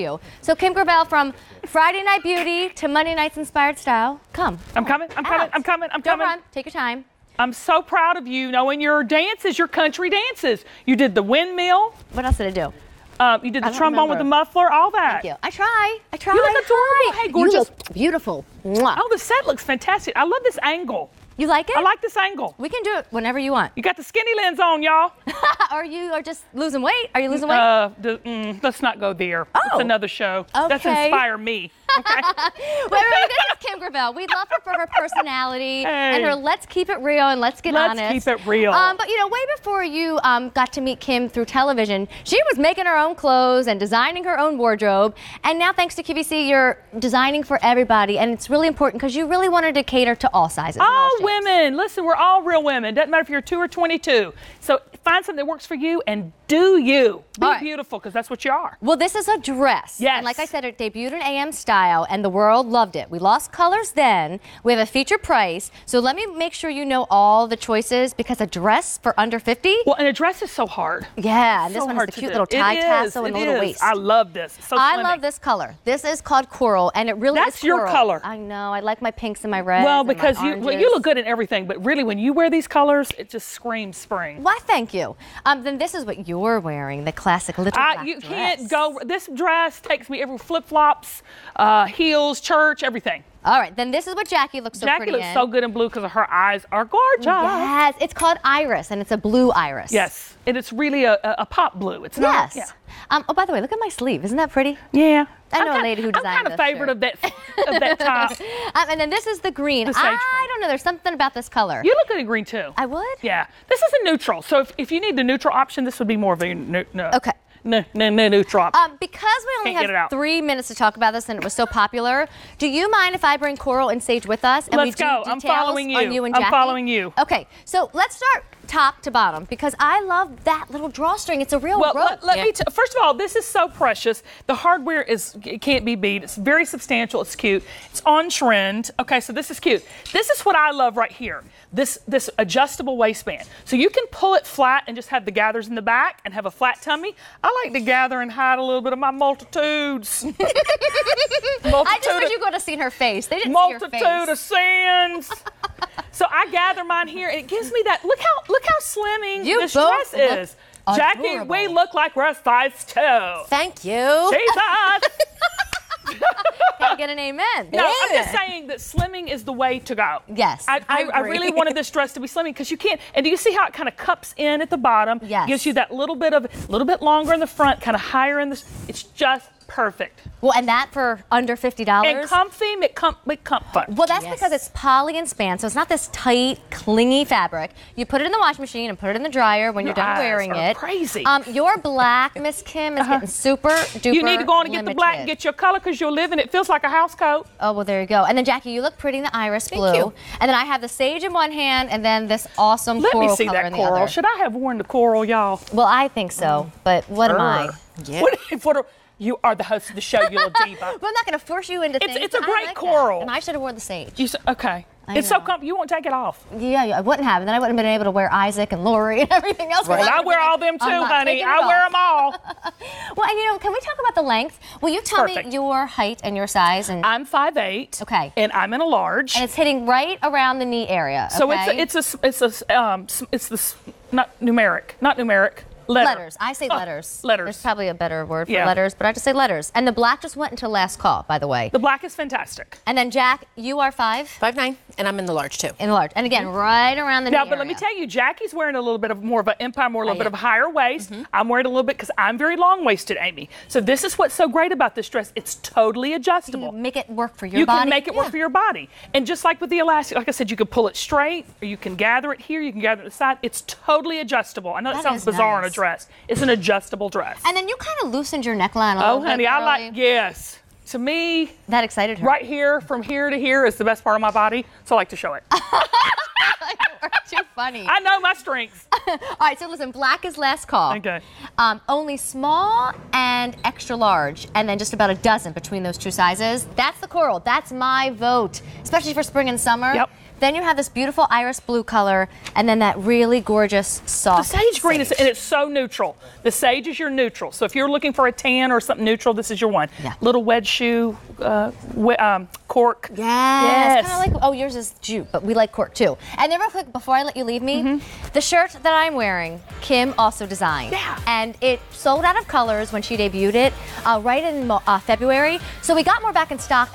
you. So Kim Gravel from Friday Night Beauty to Monday Night's Inspired Style. Come. I'm coming. I'm coming. I'm coming. I'm coming. Don't run. Take your time. I'm so proud of you knowing your dances, your country dances. You did the windmill. What else did I do? Um, you did the trombone with the muffler, all that. Thank you. I try. I try. You look adorable. Hi. Hey, gorgeous. You look beautiful. Mwah. Oh, the set looks fantastic. I love this angle. You like it? I like this angle. We can do it whenever you want. You got the skinny lens on, y'all. Are you are just losing weight? Are you losing weight? Uh, the, mm, let's not go there. Oh. It's another show. That's Okay. inspire me. Okay. wait, wait, this is Kim Gravel. We love her for her personality and her let's keep it real and let's get Let's honest. keep it real. Um, but you know, way before you um, got to meet Kim through television, she was making her own clothes and designing her own wardrobe. And now, thanks to QVC, you're designing for everybody, and it's really important because you really wanted to cater to all sizes. all all women. Listen, we're all real women. Doesn't matter if you're two or 22. So find something that works for you and do you. Be right. beautiful because that's what you are. Well, this is a dress. Yes. And like I said, it debuted in AM style, and the world loved it. We lost colors then. We have a feature price. So let me make sure you know all the choices because a dress for under 50? Well, and a dress is so hard. Yeah, and this so one has the cute little tie tassel and the little is. waist. I love this. So I love this color. This is called coral, and it really That's your coral. color. I know. I like my pinks and my reds. Well, because you well, you look good in everything, but really when you wear these colors, it just screams spring. Why, thank you. Um, then this is what you're wearing, the classic little I, black you dress. can't go. This dress takes me every flip flops, uh, heels, church, everything. All right, then this is what Jackie looks so Jackie looks in. so good in blue because her eyes are gorgeous. Yes, it's called iris, and it's a blue iris. Yes, and it's really a, a, a pop blue. It's not. Yes. Yeah. Um, oh, by the way, look at my sleeve. Isn't that pretty? Yeah. I know a lady who designed I'm kind of favorite of that of that top. Um, and then this is the green. The I don't know. There's something about this color. You look good in green too. I would? Yeah. This is a neutral. So if, if you need the neutral option, this would be more of a no, no. Okay. No, no, no neutral option. Um, because we only Can't have three minutes to talk about this and it was so popular, do you mind if I bring Coral and Sage with us and we Let's do go. I'm following you. you and I'm following you. Okay, so let's start top to bottom because I love that little drawstring. It's a real Well, rope. let, let me. T- first of all, this is so precious. The hardware is it can't be beat. It's very substantial. It's cute. It's on trend. Okay, so this is cute. This is what I love right here. This this adjustable waistband. So you can pull it flat and just have the gathers in the back and have a flat tummy. I like to gather and hide a little bit of my multitudes. multitude I just of- wish you could have seen her face. They didn't see your multitude face. of sins. so I gather mine here, and it gives me that. Look how look how slimming You this dress is. Jackie, we look like we're size two. Thank you. Jesus. Can't get an amen. No, I'm just saying that slimming is the way to go. Yes, I, I, I I really wanted this dress to be slimming because you can't. And do you see how it kind of cups in at the bottom? Yes. Gives you that little bit of, a little bit longer in the front, kind of higher in the. It's just perfect. Well, and that for under fifty dollars. And dollars. comfy, McCum- McComfort. Well, that's Yes. because it's poly and span, so it's not this tight, clingy fabric. You put it in the washing machine and put it in the dryer when Your you're done eyes wearing are it. crazy. Um, your black, Miss Kim, is getting super duper. You need to go on and get the black and get your color because you're living. it. Feels like a house coat. Oh well, there you go. And then Jackie, you look pretty in the iris Thank blue. you. And then I have the sage in one hand, and then this awesome Let coral me see color that in the coral. other. Should I have worn the coral, y'all? Well, I think so, but what am I? Yeah. What, what are- you are the host of the show, you little diva. Well, I'm not going to force you into It's- things. it's a great like that. coral. And I should have worn the sage. You okay? I it's so know. comfy. You won't take it off. Yeah, yeah, I wouldn't have, and then I wouldn't have been able to wear Isaac and Lori and everything else. Well, I wear all them too, honey. I wear them all. Well, and you know, can we talk about the length? Will you tell Perfect. me your height and your size? And, I'm 5'8". Okay. And I'm in a large. and it's hitting right around the knee area. so okay? it's a, it's a, it's a, um, it's the, not numeric, not numeric, letter. letters. I say Oh, letters. letters. There's probably a better word for Yeah. letters, but I just say letters. And the black just went until last call, by the way. The black is fantastic. and then Jack, you are five Five nine, and I'm in the large too. in the large. And again, mm-hmm. right around the Now, knee but let me tell you, Jackie's wearing a little bit of more of an empire, more a little I bit of am. higher waist. Mm-hmm. I'm wearing a little bit because I'm very long waisted, Amy. So this is what's so great about this dress. It's totally adjustable. You make it work for your you body. can make it work for your body. And just like with the elastic, like I said, you can pull it straight or you can gather it here, you can gather it to the side. It's totally adjustable. I know that, That sounds is bizarre on a nice. Dress. It's an adjustable dress. And then you kind of loosened your neckline a oh, little bit. Oh, honey, I like, yes. To me, That excited her. right here, from here to here is the best part of my body. So I like to show it. You're too funny. I know my strengths. All right, so listen, black is last call. Okay. Um, only small and extra large, and then just about a dozen between those two sizes. That's the coral. That's my vote, especially for spring and summer. Yep. Then you have this beautiful iris blue color, and then that really gorgeous soft. The sage green is, and it's so neutral. The sage is your neutral. So if you're looking for a tan or something neutral, this is your one. Yeah. Little wedge shoe, uh, we- um, cork. Yes. Yes. Kind of like, oh, yours is jute, but we like cork too. And then real quick, before I let you leave me, the shirt that I'm wearing, Kim also designed. Yeah. And it sold out of colors when she debuted it uh, right in uh, February. So we got more back in stock.